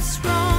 what's wrong.